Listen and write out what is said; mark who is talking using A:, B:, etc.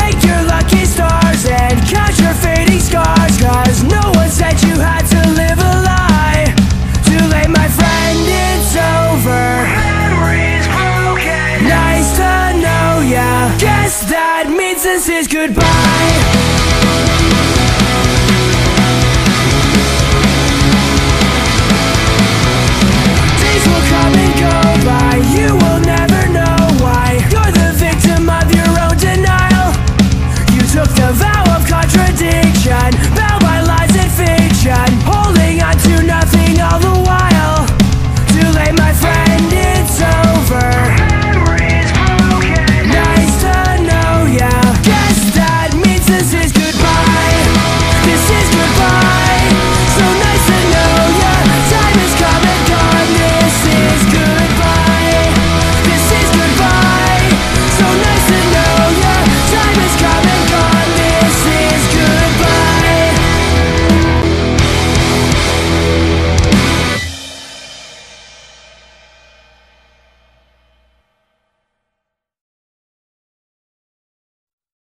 A: Take your lucky stars and count your fading scars no one said you had to live a lie. Too late my friend, it's over. Memories broken. Nice to know Guess that means this is goodbye. power of contradiction.